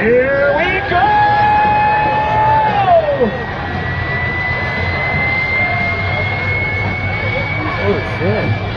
Here we go! Oh, shit.